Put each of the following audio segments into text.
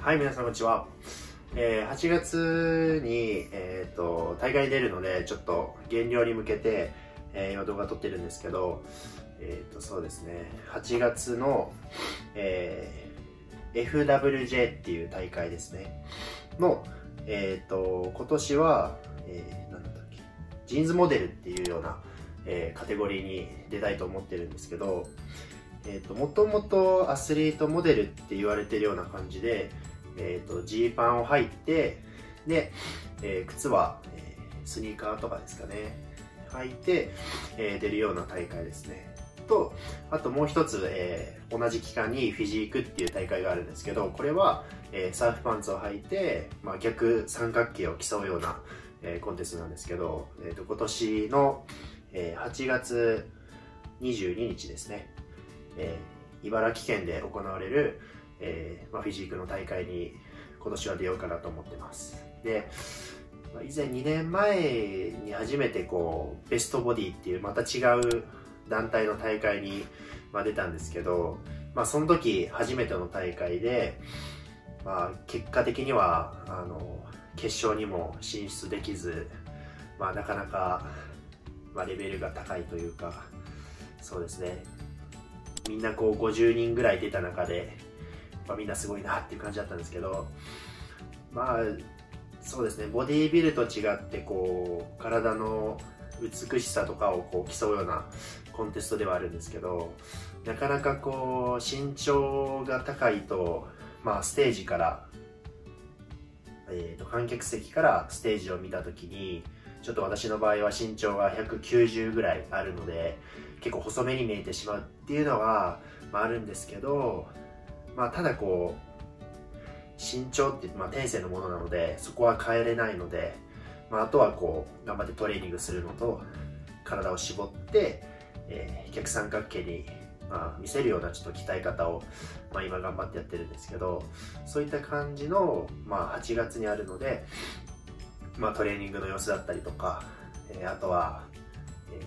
はい、皆さんこんにちは。えー、8月に、えーと、大会に出るので、ちょっと減量に向けて、えー、今動画撮ってるんですけど、えっ、ー、と、そうですね、8月の、えー、FWJ っていう大会ですね、の、えっ、ー、と、今年は、えー、なんだっけ、ジーンズモデルっていうような、えー、カテゴリーに出たいと思ってるんですけど、えーと、もともとアスリートモデルって言われてるような感じで、えーと、ジーパンを履いてで、えー、靴は、えー、スニーカーとかですかね。履いて、えー、出るような大会ですね。とあともう一つ、えー、同じ期間にフィジークっていう大会があるんですけどこれは、えー、サーフパンツを履いて、まあ、逆三角形を競うような、えー、コンテストなんですけど、えーと、今年の、えー、8月22日ですね、えー、茨城県で行われる、えーまあ、フィジークの大会に今年は出ようかなと思ってます。で、まあ、以前2年前に初めてこうベストボディっていうまた違う団体の大会に、まあ、出たんですけど、まあ、その時初めての大会で、まあ、結果的にはあの決勝にも進出できず、まあ、なかなか、まあ、レベルが高いというかそうですね。みんなこう50人ぐらい出た中で、まあ、みんなすごいなっていう感じだったんですけどまあそうですね。ボディービルと違ってこう体の美しさとかをこう競うようなコンテストではあるんですけどなかなかこう身長が高いと、まあ、ステージから、えー、と観客席からステージを見た時にちょっと私の場合は身長が190ぐらいあるので結構細めに見えてしまうっていうのは、まあ、あるんですけど、まあ、ただこう身長って、まあ、天性のものなのでそこは変えれないので、まあ、あとはこう頑張ってトレーニングするのと体を絞って、えー、逆三角形に、まあ、見せるようなちょっと鍛え方を、まあ、今頑張ってやってるんですけどそういった感じの、まあ、8月にあるので、まあ、トレーニングの様子だったりとか、えー、あとはえ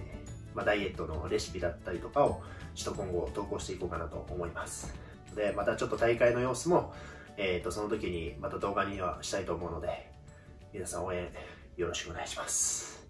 まあ、ダイエットのレシピだったりとかをちょっと今後投稿していこうかなと思います。でまたちょっと大会の様子も、えー、とその時にまた動画にはしたいと思うので皆さん応援よろしくお願いします。